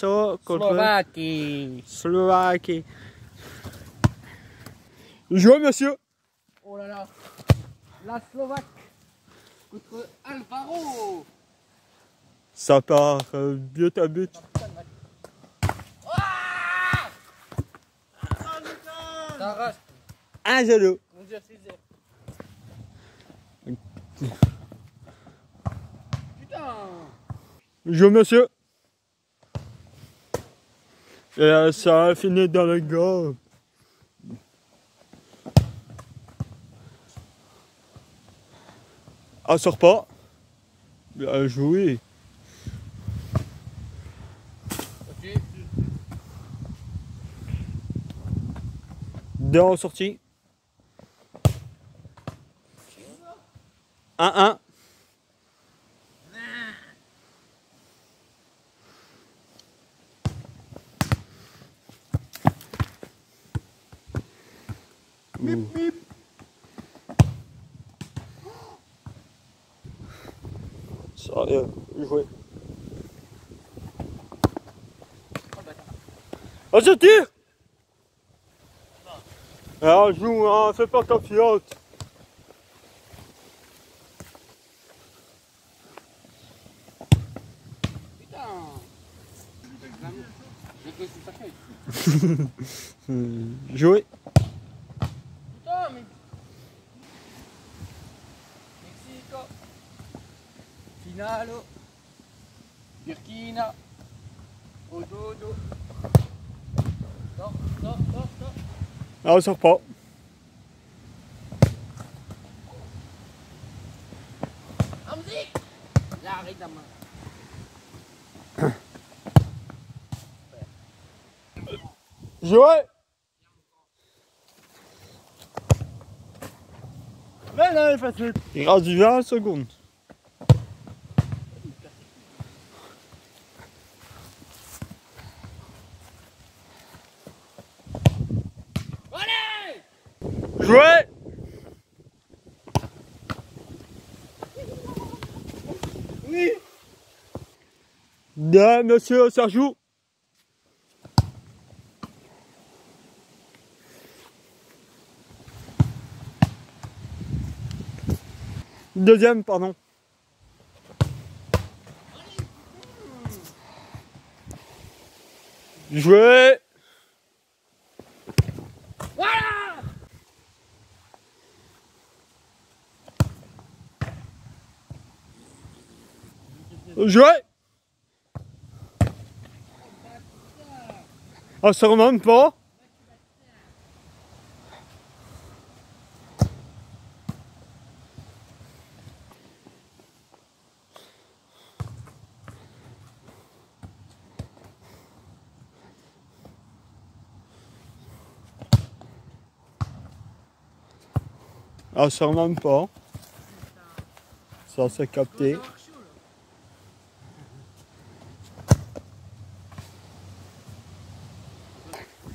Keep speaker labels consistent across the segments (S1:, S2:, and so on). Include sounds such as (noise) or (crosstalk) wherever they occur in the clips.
S1: Contre
S2: Slovaquie.
S1: Slovaquie. Jouez, monsieur.
S2: Oh là là. La Slovaque contre Alvaro.
S1: Ça part euh, but à but.
S2: Ça reste.
S1: 1-0.
S2: Mon dieu, c'est Putain.
S1: Jouez, monsieur. Et ça a fini dans le goal. Ah, sort pas. Bien joué. Deux en sortie. 1-1. Mip, mip. Sérieux, joué. Oh, je tire Alors joue, hein, fais pas confiance.
S2: Putain. Que c'était ça fait.
S1: Joué.
S2: Putain, mais. Mexico. Finalo. Burkina. Ododo.
S1: Ah, pas.
S2: Hamzik J'arrête la main. (coughs)
S1: Joué.
S2: Mais non, il facile.
S1: Il reste du 20 secondes. Joué.
S2: Oui
S1: Bien, monsieur Sergio. Deuxième, pardon. Joué. Joué. On se remonte pas. On se remonte pas. Ça c'est capté.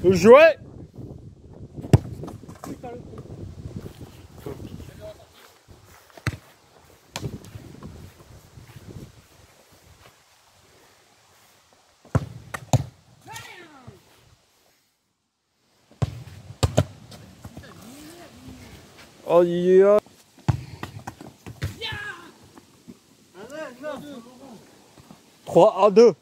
S1: Joué Oh yeah. 3 à 2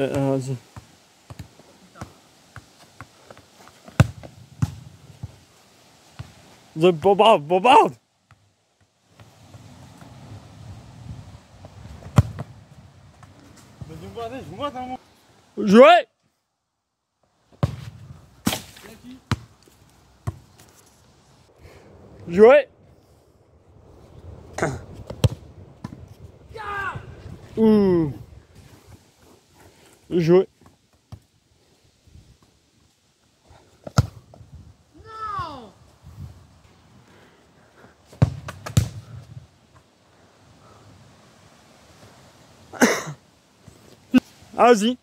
S1: Euh, vas-y. The bombarde, bombarde Joué Joué (coughs) Ouh Joué
S2: Non. (coughs)
S1: Vas-y